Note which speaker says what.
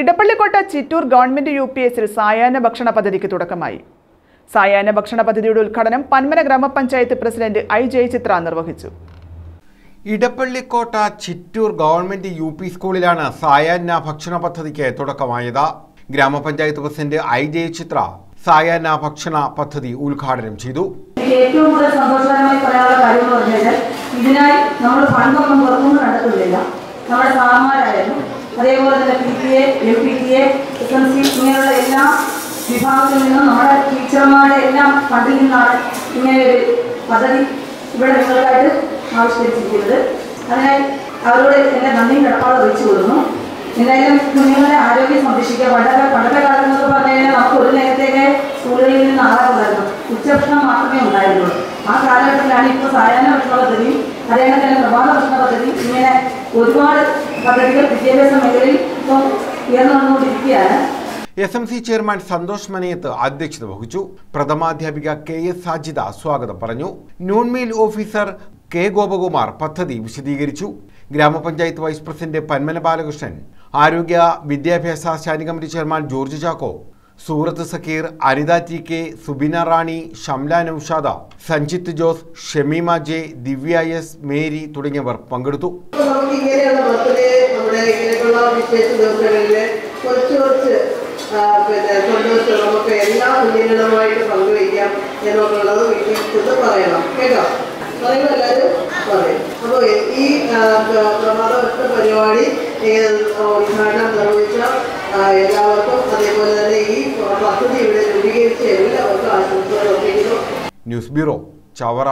Speaker 1: Edappallikotta Chittoor government U P എസിൽ സായാഹ്ന ഭക്ഷണ പദ്ധതിക്ക് തുടക്കമായി. സായാഹ്ന ഭക്ഷണ പദ്ധതിയുടെ ഉദ്ഘാടനം പന്മന ഗ്രാമപഞ്ചായത്ത് പ്രസിഡന്റ് ഐ ജയചിത്ര നിർവഹിച്ചു.
Speaker 2: Edappallikotta Chittoor government U P സ്കൂളിലാണ് സായാഹ്ന ഭക്ഷണ പദ്ധതിക്ക് തുടക്കമായത്. ഗ്രാമപഞ്ചായത്ത് പ്രസിഡന്റ് ഐ ജയചിത്ര സായാഹ്ന ഭക്ഷണ പദ്ധതി ഉദ്ഘാടനം ചെയ്തു.
Speaker 3: ഏറ്റവും കൂടുതൽ സന്തോഷകരമായി പറയാനുള്ള കാര്യം എന്ന് പറഞ്ഞാൽ ഇതിനായി നമ്മൾ ഫണ്ടൊന്നും പുറത്തുനിന്ന് കണ്ടെത്തുന്നില്ല നമ്മുടെ സാറന്മാരായാലും അതേപോലെ തന്നെ P T A M P T A S M C ഇങ്ങനെയുള്ള എല്ലാ വിഭാഗത്തിൽ നിന്നും നമ്മുടെ ടീച്ചർമാരുടെ എല്ലാം ഫണ്ടിൽ നിന്നാണ് ഇങ്ങനെ ഒരു പദ്ധതി ഇവിടെ നിങ്ങൾക്കായിട്ട് ആവിഷ്കരിച്ചിരിക്കുന്നത്. അതിനായി അവരോട് എന്റെ നന്ദി കിടപ്പാട് അറിയിച്ചു കൊടുക്കുന്നു എന്തായാലും കുഞ്ഞുങ്ങളെ ആരോഗ്യം സംരക്ഷിക്കുക പണ്ടത്തെ പണ്ടത്തെ കാലം എന്നൊക്കെ പറഞ്ഞു കഴിഞ്ഞാൽ നമുക്ക് ഒരു നേരത്തേക്ക് സ്കൂളുകളിൽ നിന്ന് ആഹാരമുണ്ടായിരുന്നു ഉച്ചഭക്ഷണം മാത്രമേ ഉണ്ടായിരുന്നുള്ളൂ. ആ കാലഘട്ടത്തിലാണ് ഇപ്പോൾ സായാഹ്ന ഭക്ഷണ പദ്ധതി അതേപോലെ തന്നെ പ്രഭാത ഭക്ഷണ പദ്ധതി ഇങ്ങനെ ഒരുപാട്
Speaker 2: S M C chairman Santhosh Manayath അധ്യക്ഷത വഹിച്ചു. പ്രഥമാധ്യാപിക കെ എസ് സാജിത സ്വാഗതം പറഞ്ഞു. നോൺമെയിൽ ഓഫീസർ കെ ഗോപകുമാർ പദ്ധതി വിശദീകരിച്ചു. ഗ്രാമപഞ്ചായത്ത് വൈസ് പ്രസിഡന്റ് പന്മന ബാലകൃഷ്ണൻ ആരോഗ്യ വിദ്യാഭ്യാസ standing committee chairman George Chacko Surath Sakeer Anitha T K Subina Rani Shamla Noushada Sanjith Jose Shameema J Divya S Mary തുടങ്ങിയവർ പങ്കെടുത്തു.
Speaker 4: കേട്ടോ? അപ്പോൾ ഈ പരിപാടി ഉദ്ഘാടനം നിർവഹിച്ച എല്ലാവർക്കും അതേപോലെ പദ്ധതി ഇവിടെ രൂപീകരിച്ച എല്ലാവർക്കും ആശംസകൾ
Speaker 2: ന്യൂസ് ബ്യൂറോ ചവറ.